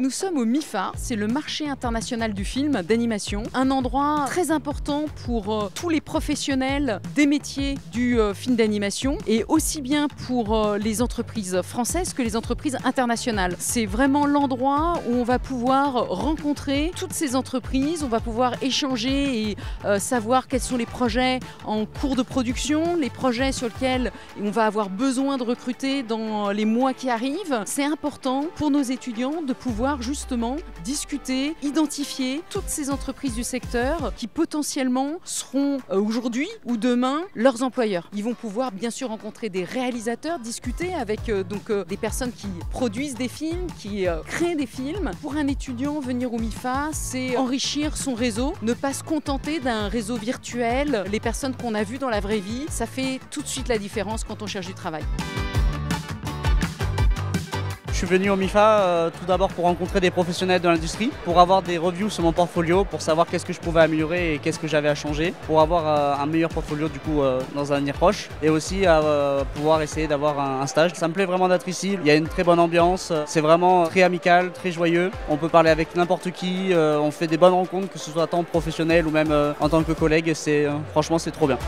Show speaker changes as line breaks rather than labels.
Nous sommes au MIFA, c'est le marché international du film d'animation, un endroit très important pour euh, tous les professionnels des métiers du euh, film d'animation et aussi bien pour euh, les entreprises françaises que les entreprises internationales. C'est vraiment l'endroit où on va pouvoir rencontrer toutes ces entreprises, on va pouvoir échanger et savoir quels sont les projets en cours de production, les projets sur lesquels on va avoir besoin de recruter dans les mois qui arrivent. C'est important pour nos étudiants de pouvoir justement discuter, identifier toutes ces entreprises du secteur qui potentiellement seront euh, aujourd'hui ou demain leurs employeurs. Ils vont pouvoir bien sûr rencontrer des réalisateurs, discuter avec euh, donc euh, des personnes qui produisent des films, qui créent des films. Pour un étudiant, venir au MIFA, c'est enrichir son réseau, ne pas se contenter d'un réseau virtuel. Les personnes qu'on a vues dans la vraie vie, ça fait tout de suite la différence quand on cherche du travail.
Je suis venu au MIFA euh, tout d'abord pour rencontrer des professionnels de l'industrie, pour avoir des reviews sur mon portfolio, pour savoir qu'est-ce que je pouvais améliorer et qu'est-ce que j'avais à changer, pour avoir euh, un meilleur portfolio du coup euh, dans un avenir proche et aussi pouvoir essayer d'avoir un, stage. Ça me plaît vraiment d'être ici, il y a une très bonne ambiance, c'est vraiment très amical, très joyeux, on peut parler avec n'importe qui, on fait des bonnes rencontres que ce soit tant professionnel ou même en tant que collègue, franchement c'est trop bien.